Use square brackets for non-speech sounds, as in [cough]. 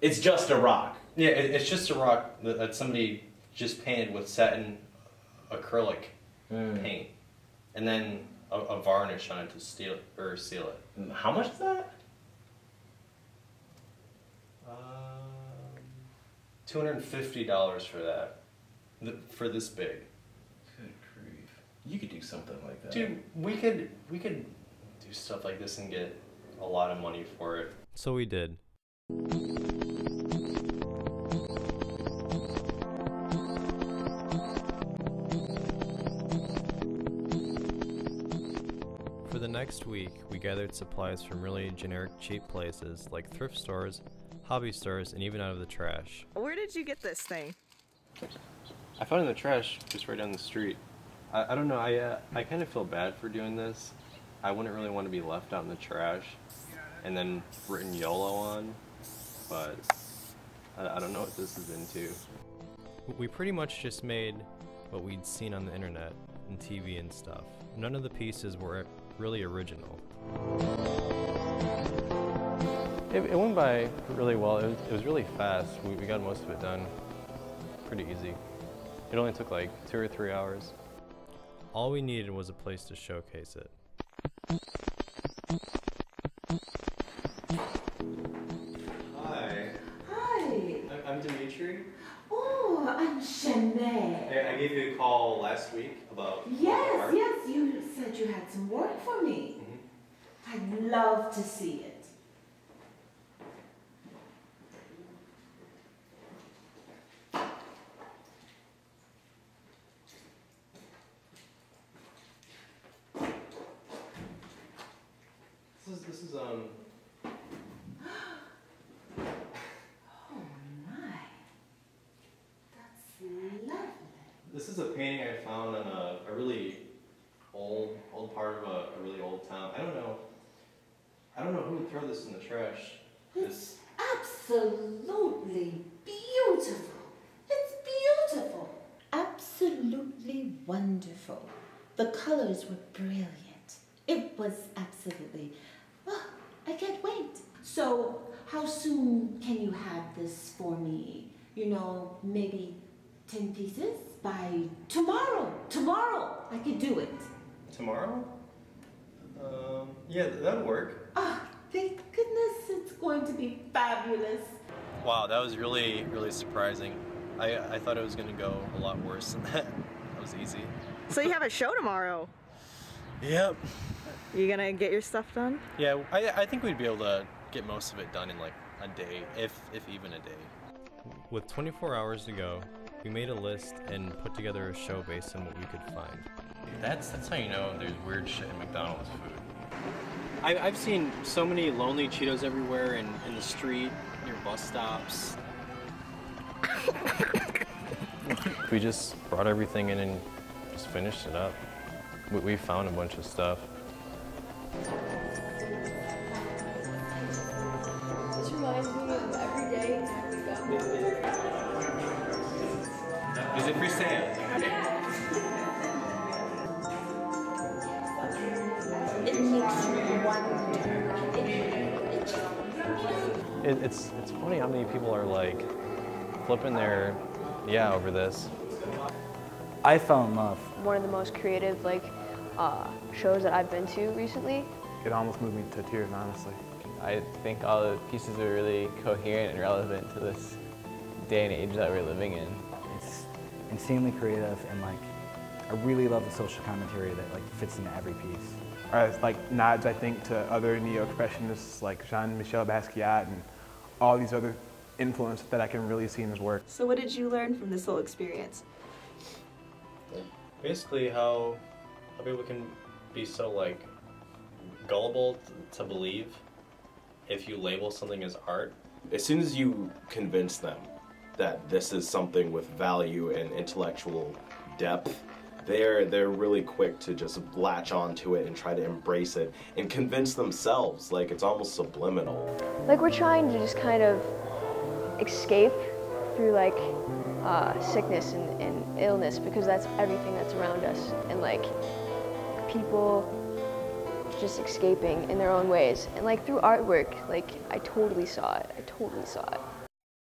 It's just a rock. Yeah, it, it's just a rock that, that somebody just painted with satin acrylic Mm. paint, and then a, a varnish on it to seal it or seal it. How much is that? Um, two hundred and fifty dollars for that, th- for this big. Good grief. You could do something like that. Dude, we could we could do stuff like this and get a lot of money for it. So we did. The next week, we gathered supplies from really generic cheap places like thrift stores, hobby stores, and even out of the trash. Where did you get this thing? I found it in the trash just right down the street. I, I don't know. I uh, I kind of feel bad for doing this. I wouldn't really want to be left out in the trash, and then written YOLO on. But I, I don't know what this is into. We pretty much just made what we'd seen on the internet and TV and stuff. None of the pieces were really original. It, it went by really well. It was, it was really fast. We, we got most of it done pretty easy. It only took like two or three hours. All we needed was a place to showcase it. I'm Shanae. I gave you a call last week about Yes, yes, you said you had some work for me. I'd love to see it. This is this is um Oh my. That's lovely. This is a painting I found on a, a really old old part of a, a really old town. I don't know. I don't know who would throw this in the trash. This Absolutely beautiful. It's beautiful. Absolutely wonderful. The colors were brilliant. It was absolutely. Oh, I can't wait. So, how soon can you have this for me? You know, maybe 10 pieces by tomorrow. Tomorrow, I could do it. tomorrow? Um, yeah, that'll work. Ah, thank goodness it's going to be fabulous. Wow, that was really, really surprising. I, I thought it was going to go a lot worse than [laughs] that. That was easy. So you have a show tomorrow. Yep. You gonna get your stuff done? Yeah, I, I think we'd be able to get most of it done in like a day, if, if even a day. With 24 hours to go, we made a list and put together a show based on what we could find. That's that's how you know there's weird shit in McDonald's food. I, I've seen so many lonely Cheetos everywhere in, in the street, near bus stops. We just brought everything in and just finished it up. We, we found a bunch of stuff. It for sale? It makes you wonder. It, it just It, it's, it's funny how many people are like flipping their yeah over this. I fell in love. one of the most creative like uh, shows that I've been to recently. It almost moved me to tears, honestly. I think all the pieces are really coherent and relevant to this day and age that we're living in. It's insanely creative and like I really love the social commentary that like fits into every piece. Or it's like nods, I think, to other neo-expressionists like Jean-Michel Basquiat and all these other influences that I can really see in his work. So what did you learn from this whole experience? Basically, how how people can be so like gullible to believe if you label something as art. As soon as you convince them that this is something with value and intellectual depth, they're they're really quick to just latch onto it and try to embrace it and convince themselves like it's almost subliminal. Like we're trying to just kind of escape through like uh, sickness and, and illness because that's everything that's around us and like people just escaping in their own ways. And like through artwork like I totally saw it. I totally saw it